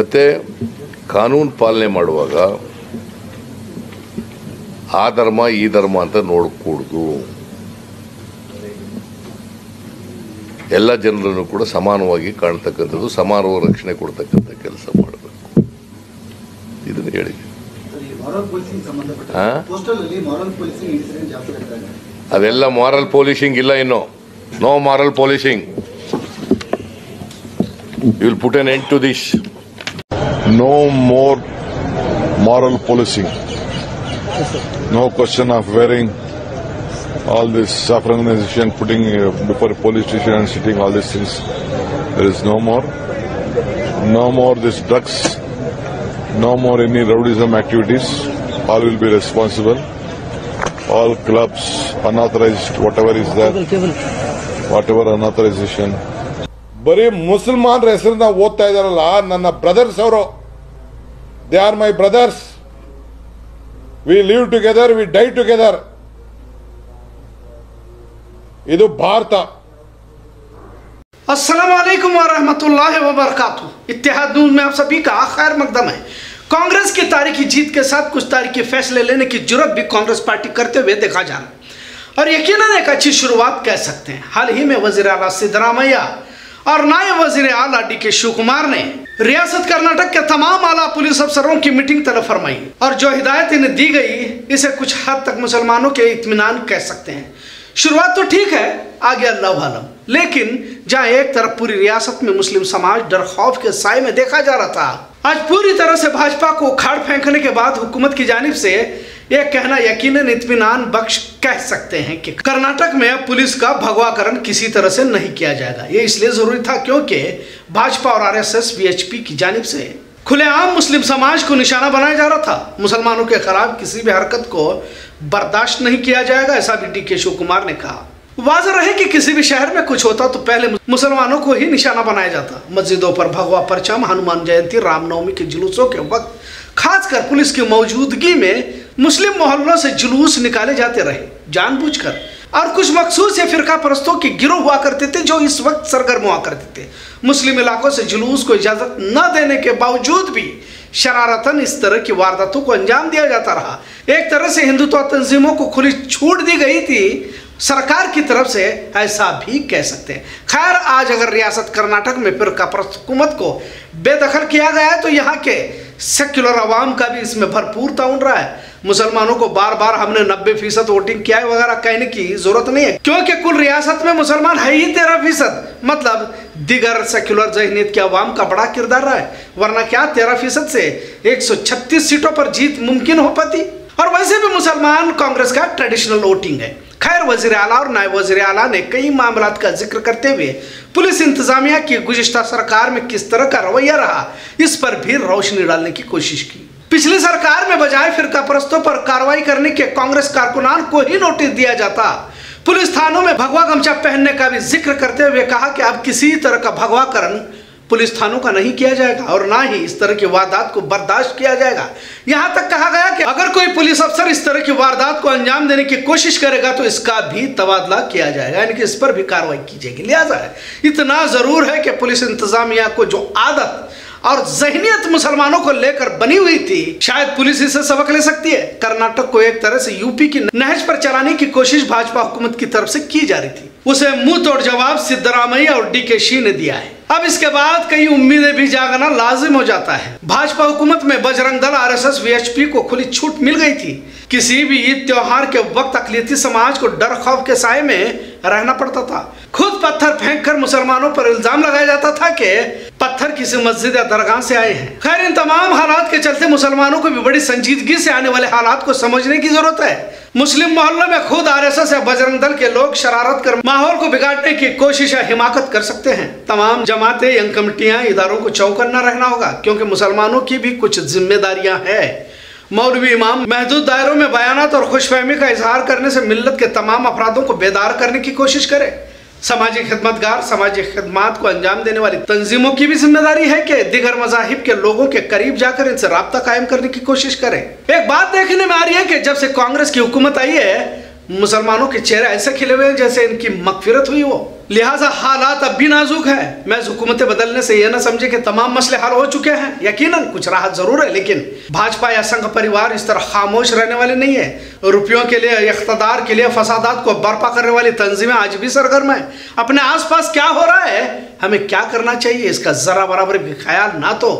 ಮತ್ತು ಕಾನೂನು ಪಾಲನೆ ಮಾಡುವಾಗ ಆ ಧರ್ಮ ಈ ಧರ್ಮ ಅಂತ ನೋಡಕೂಡ್ದು. ಎಲ್ಲ ಜನರನ್ನು ಕೂಡ ಸಮಾನವಾಗಿ ಕಾಣ್ತಕ್ಕಂಥದ್ದು ಸಮಾನ ರಕ್ಷಣೆ ಕೊಡ್ತಕ್ಕಂಥ ಕೆಲಸ ಮಾಡಬೇಕು. ಇದನ್ನು ಹೇಳಿ. ಅದೆಲ್ಲ ಮಾರಲ್ ಪೊಲೀಸಿಂಗ್ ಇಲ್ಲ ಇನ್ನು. No moral policing will put an end to this no more moral policing. No question of wearing all this saffronization, putting uh, before a police station and sitting, all these things. There is no more. No more this drugs. No more any rowdyism activities. All will be responsible. All clubs, unauthorized, whatever is there, whatever unauthorization, ಬರೀ ಮುಸಲ್ಮಾನರ ಹೆಸರನ್ನ ಓದ್ತಾ ಇದಾರಲ್ಲ ನನ್ನ brothers ಅವರು they are my brothers we live together we die together ಇದು ಭಾರತ अस्सलाम वालेकुम वरहमतुल्लाहि वबरकातुहू इत्तेहाद न्यूज में आप सभी का खैर मकदम है कांग्रेस की तारीखी जीत के साथ कुछ तारीखी फैसले लेने की जरूरत भी कांग्रेस पार्टी करते हुए देखा जा रहा है और यकीनन एक अच्छी शुरुआत कह सकते हैं हाल ही में वजीर आला सिद्धरामैया और नायब वजीर आला डी के शिव कुमार ने रियासत कर्नाटक के तमाम आला पुलिस अफसरों की मीटिंग तलब फरमाई और जो हिदायत इन्हें दी गई, इसे कुछ हद तक मुसलमानों के इतमान कह सकते हैं। शुरुआत तो ठीक है, आगे अल्लाह आलम। लेकिन जहाँ एक तरफ़ पूरी रियासत में मुस्लिम समाज डर खौफ के साय में देखा जा रहा था, आज पूरी तरह से भाजपा को उखाड़ फेंकने के बाद हुकूमत की जानब से यह कहना यकीनन इत्मीनान बख्श कह सकते हैं कि कर्नाटक में पुलिस का भगवाकरण किसी तरह से नहीं किया जाएगा। ये इसलिए ज़रूरी था क्योंकि भाजपा और आरएसएस वीएचपी की जानिब से खुलेआम मुस्लिम समाज को निशाना बनाया जा रहा था। मुसलमानों के खिलाफ किसी भी हरकत को बर्दाश्त नहीं किया जाएगा, ऐसा भी डी के शिव कुमार ने कहा। वाजह रहे कि किसी भी शहर में कुछ होता तो पहले मुसलमानों को ही निशाना बनाया जाता। मस्जिदों पर भगवा परचम, हनुमान जयंती, रामनवमी के जुलूसों के वक्त, खासकर पुलिस की मौजूदगी में मुस्लिम मोहल्लों से जुलूस निकाले जाते रहे, जानबूझकर। और कुछ मखसूस या फिरका परस्तों के गिरोह हुआ करते थे, जो इस वक्त सरगर्म हुआ करते थे। मुस्लिम इलाकों से जुलूस को इजाज़त न देने के बावजूद भी शरारतन इस तरह की वारदातों को अंजाम दिया जाता रहा। एक तरह से हिंदुत्व तंजीमों को खुली छूट दी गई थी। सरकार की तरफ़ से ऐसा भी कह सकते हैं। खैर, आज अगर रियासत कर्नाटक में फिर कपरस्त हुकूमत को बेदखल किया गया है तो यहाँ के सेक्युलर अवाम का भी इसमें भरपूर ताउन रहा है मुसलमानों को बार बार हमने नब्बे फ़ीसद वोटिंग किया है वगैरह कहने की ज़रूरत नहीं है क्योंकि कुल रियासत में मुसलमान है ही तेरह फ़ीसद मतलब दिगर सेक्युलर जहनीत के अवाम का बड़ा किरदार रहा है वरना क्या तेरह फ़ीसद से 136 सीटों पर जीत मुमकिन हो पाती। और वैसे भी मुसलमान कांग्रेस का ट्रेडिशनल वोटिंग है। खैर वज़ीर आला और नायब वज़ीर आला ने कई मामला का ज़िक्र करते हुए पुलिस इंतजामिया की गुजश्ता सरकार में किस तरह का रवैया रहा, इस पर भी रोशनी डालने की कोशिश की। पिछली सरकार में बजाय फिरका परस्तों पर कार्रवाई करने के कांग्रेस कारकुनान को ही नोटिस दिया जाता। पुलिस थानों में भगवा गमछा पहनने का भी ज़िक्र करते हुए कहा कि अब किसी तरह का भगवाकरण पुलिस थानों का नहीं किया जाएगा और ना ही इस तरह की वारदात को बर्दाश्त किया जाएगा। यहाँ तक कहा गया कि अगर कोई पुलिस अफसर इस तरह की वारदात को अंजाम देने की कोशिश करेगा तो इसका भी तबादला किया जाएगा, यानी कि इस पर भी कार्रवाई की जाएगी। लिहाजा इतना ज़रूर है कि पुलिस इंतजामिया को जो आदत और जहनीत मुसलमानों को लेकर बनी हुई थी, शायद पुलिस इससे सबक ले सकती है। कर्नाटक को एक तरह से यूपी की नहज पर चलाने की कोशिश भाजपा हुकूमत की तरफ़ से की जा रही थी। उसे मुँह तोड़ जवाब सिद्धरामैया और डी के शी ने दिया है। अब इसके बाद कई उम्मीदें भी जागना लाजिम हो जाता है। भाजपा हुकूमत में बजरंग दल आरएसएस, वीएचपी को खुली छूट मिल गई थी। किसी भी ईद त्योहार के वक्त अखिलती समाज को डर खौफ के साय में रहना पड़ता था। खुद पत्थर फेंक कर मुसलमानों पर इल्ज़ाम लगाया जाता था कि पत्थर किसी मस्जिद या दरगाह से आए हैं। खैर, इन तमाम हालात के चलते मुसलमानों को भी बड़ी संजीदगी से आने वाले हालात को समझने की ज़रूरत है। मुस्लिम मोहल्लों में खुद आरएसएस या बजरंग दल के लोग शरारत कर माहौल को बिगाड़ने की कोशिश या हिमाकत कर सकते हैं। तमाम जमातें, यंग कमेटियाँ, इदारों को चौकन्ना रहना होगा, क्योंकि मुसलमानों की भी कुछ जिम्मेदारियाँ हैं। मौलवी इमाम, महदूद दायरों में बयानात और खुशफहमी का इजहार करने से मिलत के तमाम अपराधों को बेदार करने की कोशिश करे। सामाजिक खिदमतगार समाजी खदमात को अंजाम देने वाली तंजीमों की भी ज़िम्मेदारी है कि दिगर मजाहिब के लोगों के करीब जाकर इनसे रबता कायम करने की कोशिश करें। एक बात देखने में आ रही है कि जब से कांग्रेस की हुकूमत आई है मुसलमानों के चेहरे ऐसे खिले हुए हैं जैसे इनकी मकफिरत हुई हो। लिहाजा हालात अब भी नाजुक है। मैं हुकूमतें बदलने से यह ना समझे कि तमाम मसले हल हो चुके हैं। यकीनन कुछ राहत ज़रूर है, लेकिन भाजपा या संघ परिवार इस तरह खामोश रहने वाले नहीं है। रुपयों के लिए इकतदार के लिए, फसादात को बर्पा करने वाली तंजीमें आज भी सरगर्म है। अपने आसपास क्या हो रहा है? हमें क्या करना चाहिए? इसका जरा बराबर भी ख्याल ना तो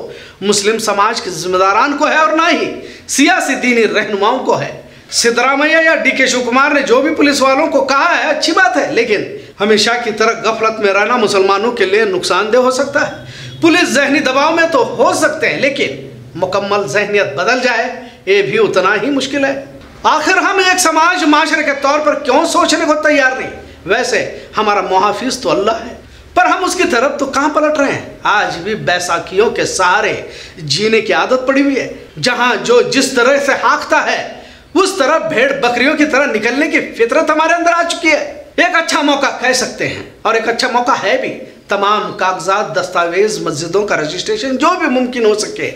मुस्लिम समाज के जिम्मेदारान को है और ना ही सियासी दीनी रहनुमाओं को है। सिद्धरामैया या डी के शिव कुमार ने जो भी पुलिस वालों को कहा है, अच्छी बात है, लेकिन हमेशा की तरह गफलत में रहना मुसलमानों के लिए नुकसानदेह हो सकता है। पुलिस जहनी दबाव में तो हो सकते हैं, लेकिन मुकम्मल जहनीत बदल जाए, ये भी उतना ही मुश्किल है। आखिर हम एक समाज माशरे के तौर पर क्यों सोचने को तैयार नहीं? वैसे हमारा मुहाफिज तो अल्लाह है, पर हम उसकी तरफ़ तो कहाँ पलट रहे हैं? आज भी बैसाखियों के सहारे जीने की आदत पड़ी हुई है, जहाँ जो जिस तरह से हाँकता है उस तरह भेड़ बकरियों की तरह निकलने की फितरत हमारे अंदर आ चुकी है। एक अच्छा मौका कह सकते हैं, और एक अच्छा मौका है भी। तमाम कागजात, दस्तावेज़, मस्जिदों का रजिस्ट्रेशन जो भी मुमकिन हो सके,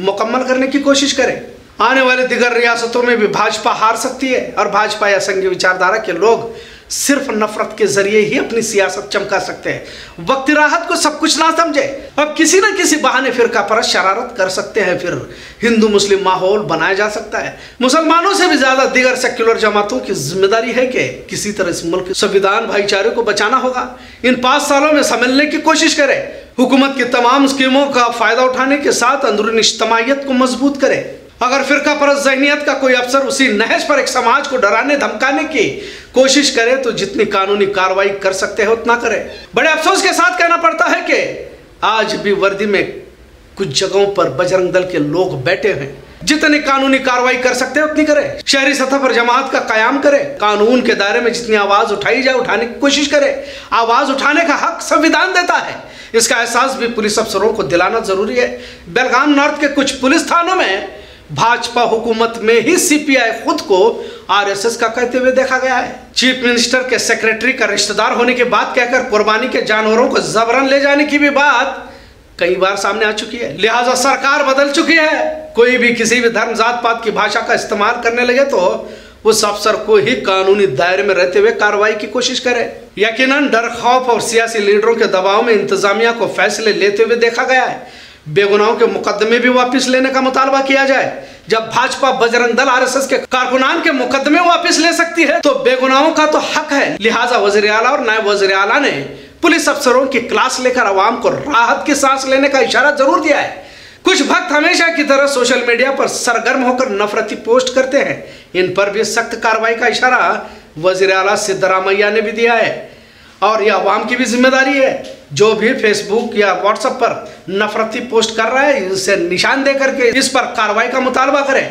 मुकम्मल करने की कोशिश करें। आने वाले दिगर रियासतों में भी भाजपा हार सकती है, और भाजपा या संघीय विचारधारा के लोग सिर्फ़ नफरत के ज़रिए ही अपनी सियासत चमका सकते हैं। वक्त राहत को सब कुछ ना समझे, अब किसी न किसी बहाने फिरका परत शरारत कर सकते हैं फिर। हिंदू मुस्लिम माहौल बनाया जा सकता है। मुसलमानों से भी ज़्यादा दिगर सेक्युलर जमातों की ज़िम्मेदारी है कि किसी तरह इस मुल्क संविधान भाईचारे को बचाना होगा। इन पाँच सालों में समझने की कोशिश करे। हुकूमत की तमाम स्कीमों का फ़ायदा उठाने के साथ अंदरूनी इज्तमाहीत को मज़बूत करें। अगर फिरका परस्त जहनीत का कोई अफसर उसी नहज पर एक समाज को डराने, धमकाने की कोशिश करे तो जितनी कानूनी कार्रवाई कर सकते हैं, उतना करे। बड़े अफसोस के साथ कहना पड़ता है कि आज भी वर्दी में कुछ जगहों पर बजरंग दल के लोग बैठे हैं। जितनी कानूनी कार्रवाई कर सकते हैं, उतनी करे। शहरी सतह पर जमात का कयाम करे। कानून के दायरे में जितनी आवाज़ उठाई जाए, उठाने की कोशिश करे। आवाज़ उठाने का हक संविधान देता है। इसका एहसास भी पुलिस अफसरों को दिलाना ज़रूरी है। बेलगाम नॉर्थ के कुछ पुलिस थानों में भाजपा हुकूमत में ही सीपीआई खुद को आरएसएस का कहते हुए देखा गया है। चीफ मिनिस्टर के सेक्रेटरी का रिश्तेदार होने की बात कहकर कुर्बानी के जानवरों को जबरन ले जाने की भी बात कई बार सामने आ चुकी है। लिहाजा सरकार बदल चुकी है। कोई भी किसी भी धर्म जात पात की भाषा का इस्तेमाल करने लगे तो उस अफसर को ही कानूनी दायरे में रहते हुए कार्रवाई की कोशिश करे। यकीनन डर खौफ और सियासी लीडरों के दबाव में इंतजामिया को फैसले लेते हुए देखा गया है। बेगुनाहों के मुकदमे भी वापस लेने का मुतालबा किया जाए। जब भाजपा, बजरंग दल, आरएसएस के कारकुनान के मुकदमे वापस ले सकती है तो बेगुनाहों का तो हक है। लिहाजा वज़ीर आला और नायब वज़ीर आला ने पुलिस अफसरों की क्लास लेकर आवाम को राहत की सांस लेने का इशारा ज़रूर दिया है। कुछ भक्त हमेशा की तरह सोशल मीडिया पर सरगर्म होकर नफरती पोस्ट करते हैं। इन पर भी सख्त कार्रवाई का इशारा वज़ीर आला सिद्धरामैया ने भी दिया है। और यह आवाम की भी ज़िम्मेदारी है। जो भी फेसबुक या व्हाट्सएप पर नफरती पोस्ट कर रहा है इसे निशान दे करके इस पर कार्रवाई का मुतालबा करें।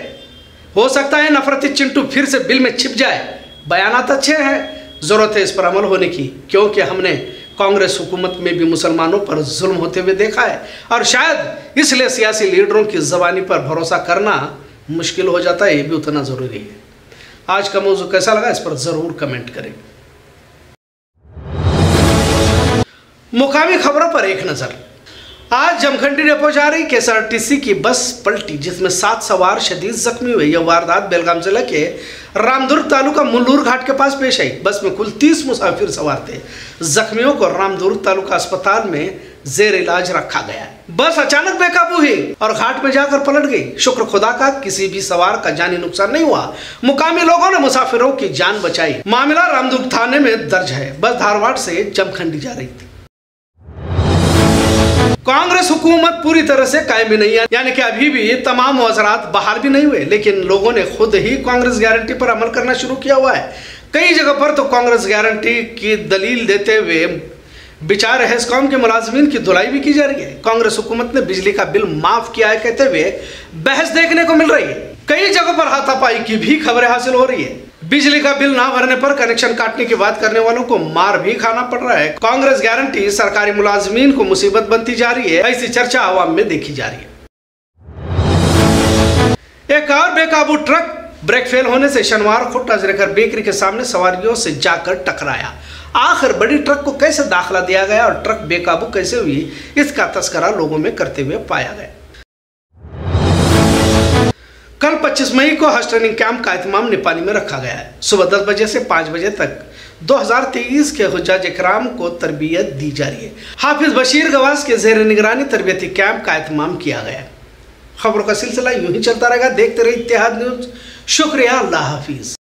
हो सकता है नफरती चिंटू फिर से बिल में छिप जाए। बयान अच्छे हैं। ज़रूरत है इस पर अमल होने की, क्योंकि हमने कांग्रेस हुकूमत में भी मुसलमानों पर जुल्म होते हुए देखा है। और शायद इसलिए सियासी लीडरों की जबानी पर भरोसा करना मुश्किल हो जाता है, ये भी उतना ज़रूरी है। आज का मौजू कैसा लगा, इस पर ज़रूर कमेंट करें। मुकामी खबरों पर एक नज़र। आज जमखंडी डेपो जा रही केएसआरटीसी की बस पलटी, जिसमें सात सवार शदीद जख्मी हुए। यह वारदात बेलगाम ज़िले के रामदुर्ग तालुका मुल्लूर घाट के पास पेश आई। बस में कुल तीस मुसाफिर सवार थे। जख्मियों को रामदुर्ग तालुका अस्पताल में जेर इलाज रखा गया। बस अचानक बेकाबू हुई और घाट में जाकर पलट गई। शुक्र खुदा का किसी भी सवार का जानी नुकसान नहीं हुआ। मुकामी लोगों ने मुसाफिरों की जान बचाई। मामला रामदुर्ग थाने में दर्ज है। बस धारवाड़ से जमखंडी जा रही थी। कांग्रेस हुकूमत पूरी तरह से कायम भी नहीं है। यानी कि अभी भी तमाम वजरात बहाल भी नहीं हुए, लेकिन लोगों ने खुद ही कांग्रेस गारंटी पर अमल करना शुरू किया हुआ है। कई जगह पर तो कांग्रेस गारंटी की दलील देते हुए बिचारे हेस्कॉम के मुलाजमीन की धुलाई भी की जा रही है। कांग्रेस हुकूमत ने बिजली का बिल माफ़ किया है, कहते हुए बहस देखने को मिल रही है। कई जगह पर हाथापाई की भी खबरें हासिल हो रही है। बिजली का बिल ना भरने पर कनेक्शन काटने की बात करने वालों को मार भी खाना पड़ रहा है। कांग्रेस गारंटी, सरकारी मुलाजमीन को मुसीबत बनती जा रही है, ऐसी चर्चा आवाम में देखी जा रही है। एक और बेकाबू ट्रक ब्रेक फेल होने से शनिवार को टजरेकर बेकरी के सामने सवारियों से जाकर टकराया। आखिर बड़ी ट्रक को कैसे दाखला दिया गया और ट्रक बेकाबू कैसे हुई, इसका तस्करा लोगों में करते हुए पाया गया। कल 25 मई को हज ट्रेनिंग कैंप का एहतमाम नेपाली में रखा गया है। सुबह 10 बजे से पाँच बजे तक। 2023 के हजाज इकराम को तरबियत दी जा रही है। हाफिज बशीर गवास के जेर निगरानी तरबियती कैंप का अहतमाम किया गया खबरों का सिलसिला यूँ ही चलता रहेगा। देखते रहे इतिहाद न्यूज़। शुक्रिया, अल्लाह हाफिज़।